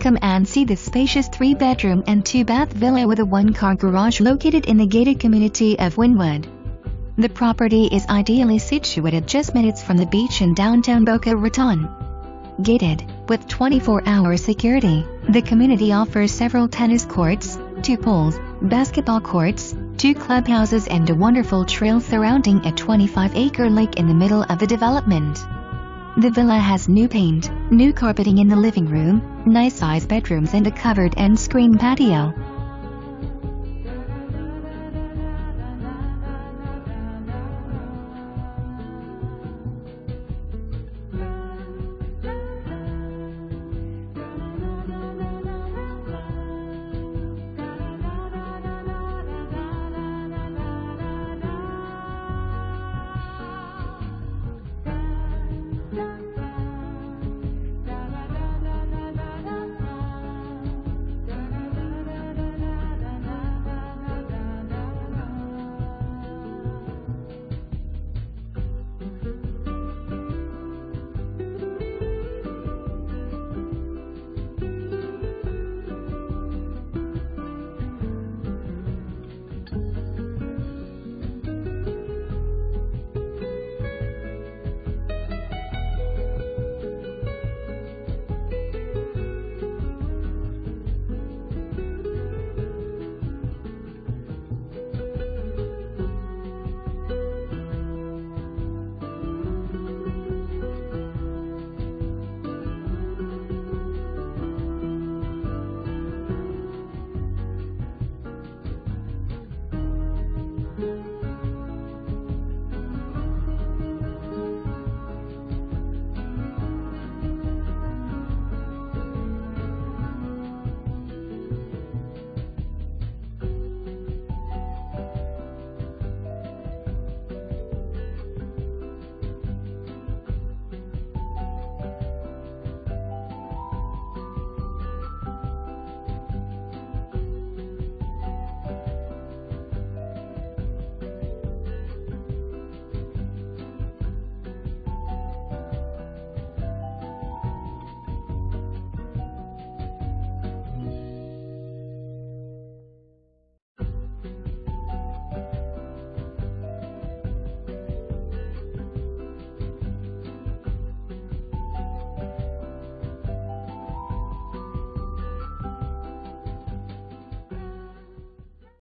Come and see this spacious three-bedroom and two-bath villa with a one-car garage located in the gated community of Windwood. The property is ideally situated just minutes from the beach in downtown Boca Raton. Gated, with 24-hour security, the community offers several tennis courts, two pools, basketball courts, two clubhouses and a wonderful trail surrounding a 25-acre lake in the middle of the development. The villa has new paint, new carpeting in the living room, nice size bedrooms and a covered and screened patio.